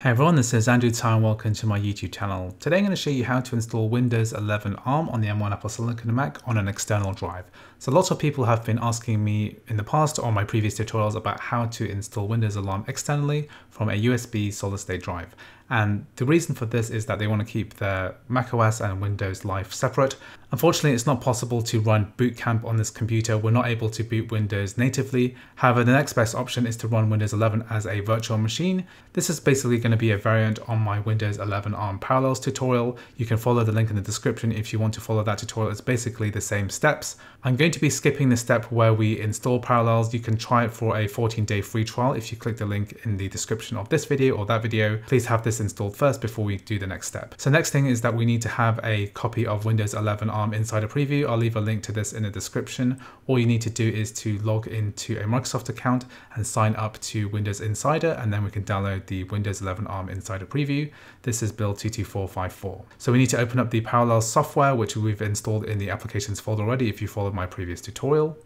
Hey everyone, this is Andrew Tsai and welcome to my YouTube channel. Today I'm going to show you how to install Windows 11 ARM on the M1 Apple Silicon Mac on an external drive. So lots of people have been asking me in the past or my previous tutorials about how to install Windows Alarm externally from a USB solid state drive. And the reason for this is that they want to keep their macOS and Windows Live separate. Unfortunately, it's not possible to run Boot Camp on this computer. We're not able to boot Windows natively. However, the next best option is to run Windows 11 as a virtual machine. This is basically going to be a variant on my Windows 11 ARM Parallels tutorial. You can follow the link in the description if you want to follow that tutorial. It's basically the same steps. I'm going to be skipping the step where we install Parallels. You can try it for a 14 day free trial if you click the link in the description of this video or that video. Please have this installed first before we do the next step. So next thing is that we need to have a copy of Windows 11 ARM Insider Preview. I'll leave a link to this in the description. All you need to do is to log into a Microsoft account and sign up to Windows Insider and then we can download the Windows 11 ARM Insider Preview. This is build 22454. So we need to open up the Parallels software which we've installed in the applications folder already if you followed my previous tutorial.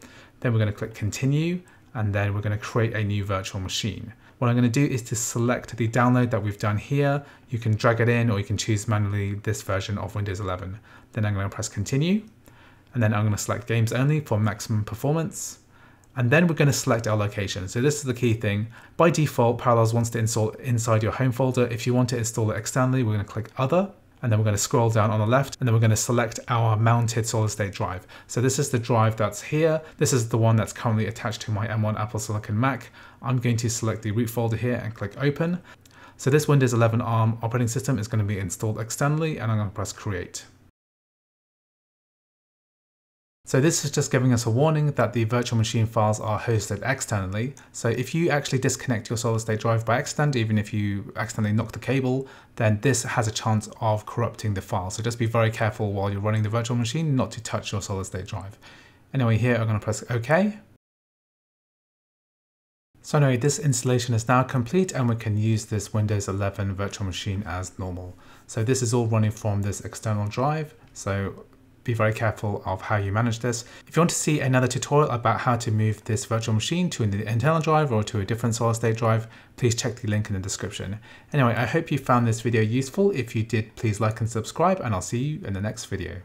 Then we're going to click continue and then we're going to create a new virtual machine. What I'm going to do is to select the download that we've done here. You can drag it in or you can choose manually this version of Windows 11. Then I'm going to press continue and then I'm going to select games only for maximum performance. And then we're going to select our location. So this is the key thing. By default, Parallels wants to install inside your home folder. If you want to install it externally, we're going to click other and then we're going to scroll down on the left and then we're going to select our mounted solid state drive. So this is the drive that's here. This is the one that's currently attached to my M1 Apple Silicon Mac. I'm going to select the root folder here and click open. So this Windows 11 ARM operating system is going to be installed externally and I'm going to press create. So this is just giving us a warning that the virtual machine files are hosted externally. So if you actually disconnect your solid state drive by accident, even if you accidentally knock the cable, then this has a chance of corrupting the file. So just be very careful while you're running the virtual machine not to touch your solid state drive. Anyway, here I'm going to press OK. So anyway, this installation is now complete and we can use this Windows 11 virtual machine as normal. So this is all running from this external drive. So be very careful of how you manage this. If you want to see another tutorial about how to move this virtual machine to an internal drive or to a different solid state drive, please check the link in the description. Anyway, I hope you found this video useful. If you did, please like and subscribe and I'll see you in the next video.